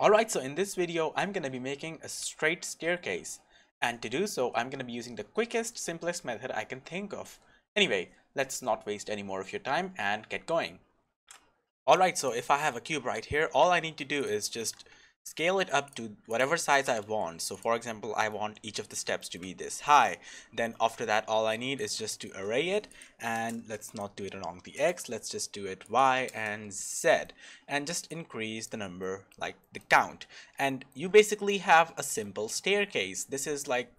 Alright, so in this video, I'm going to be making a straight staircase. And to do so, I'm going to be using the quickest, simplest method I can think of. Anyway, let's not waste any more of your time and get going. Alright, so if I have a cube right here, all I need to do is just scale it up to whatever size I want. So for example, I want each of the steps to be this high. Then after that, all I need is just to array it. And let's not do it along the X. Let's just do it Y and Z. And just increase the number, like the count. And you basically have a simple staircase. This is like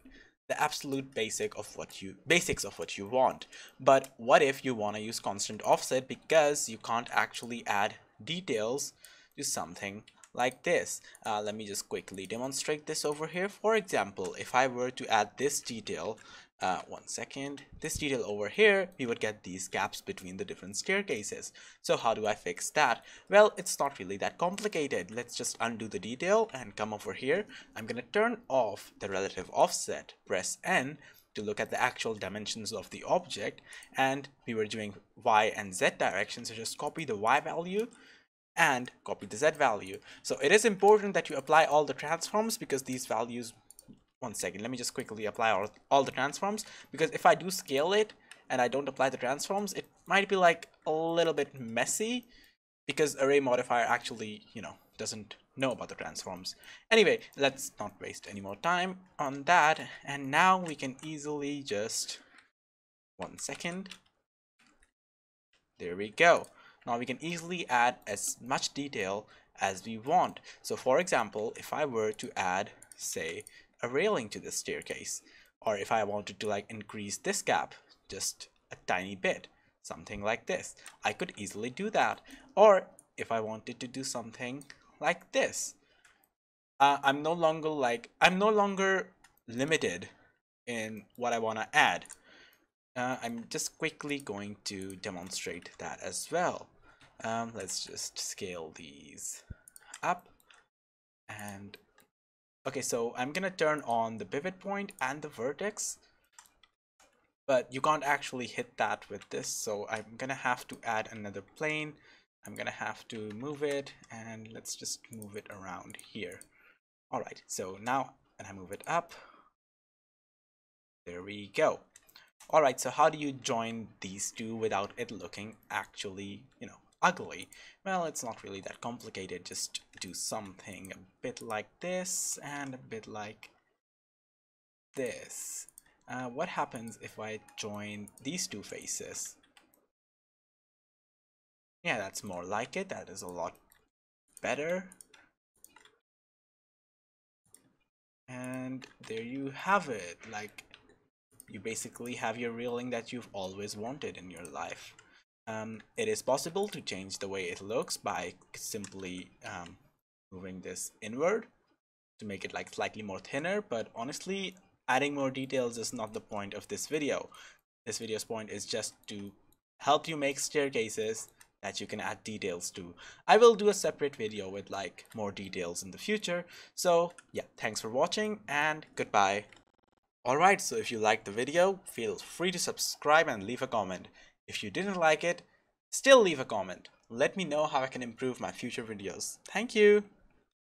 the absolute basic of what you basics of what you want but what if you want to use constant offset because you can't actually add details to something like this. Uh, let me just quickly demonstrate this over here. For example, if I were to add this detail, uh, one second, this detail over here, we would get these gaps between the different staircases. So how do I fix that? Well, it's not really that complicated. Let's just undo the detail and come over here. I'm going to turn off the relative offset, press N, to look at the actual dimensions of the object and we were doing y and z directions so just copy the y value and copy the z value. So it is important that you apply all the transforms because these values, one second, let me just quickly apply all, all the transforms because if I do scale it and I don't apply the transforms, it might be like a little bit messy because array modifier actually, you know, doesn't know about the transforms. Anyway, let's not waste any more time on that. And now we can easily just, one second. There we go. Now we can easily add as much detail as we want. So for example, if I were to add, say, a railing to this staircase, or if I wanted to like increase this gap just a tiny bit, something like this, I could easily do that. Or if I wanted to do something like this, uh, I'm no longer like, I'm no longer limited in what I want to add uh, I'm just quickly going to demonstrate that as well. Um, let's just scale these up and okay so I'm gonna turn on the pivot point and the vertex but you can't actually hit that with this so I'm gonna have to add another plane. I'm gonna have to move it and let's just move it around here. Alright so now when I move it up there we go. Alright, so how do you join these two without it looking actually, you know, ugly? Well, it's not really that complicated. Just do something a bit like this and a bit like this. Uh, what happens if I join these two faces? Yeah, that's more like it. That is a lot better. And there you have it. Like, you basically have your reeling that you've always wanted in your life. Um, it is possible to change the way it looks by simply um, moving this inward to make it like slightly more thinner but honestly adding more details is not the point of this video. This video's point is just to help you make staircases that you can add details to. I will do a separate video with like more details in the future. So yeah thanks for watching and goodbye Alright, so if you liked the video, feel free to subscribe and leave a comment. If you didn't like it, still leave a comment. Let me know how I can improve my future videos. Thank you!